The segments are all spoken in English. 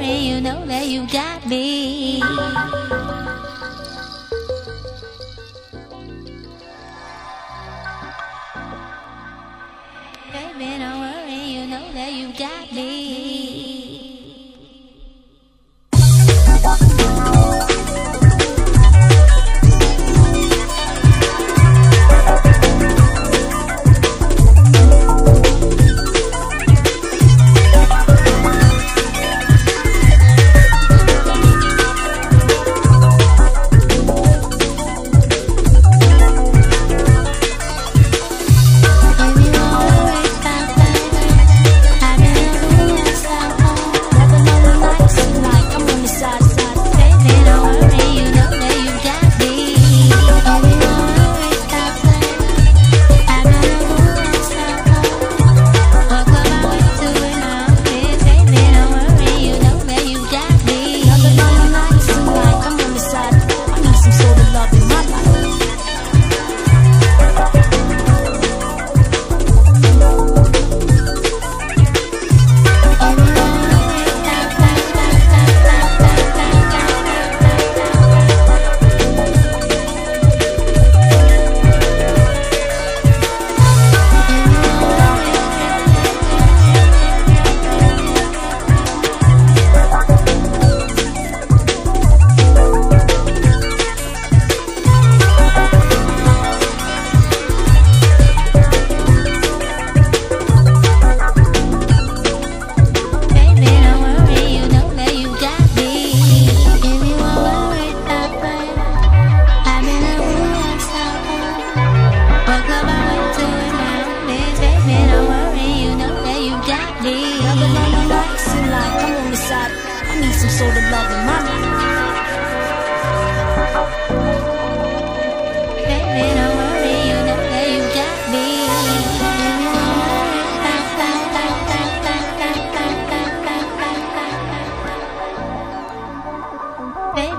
worry, you know that you got me.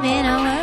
Baby, don't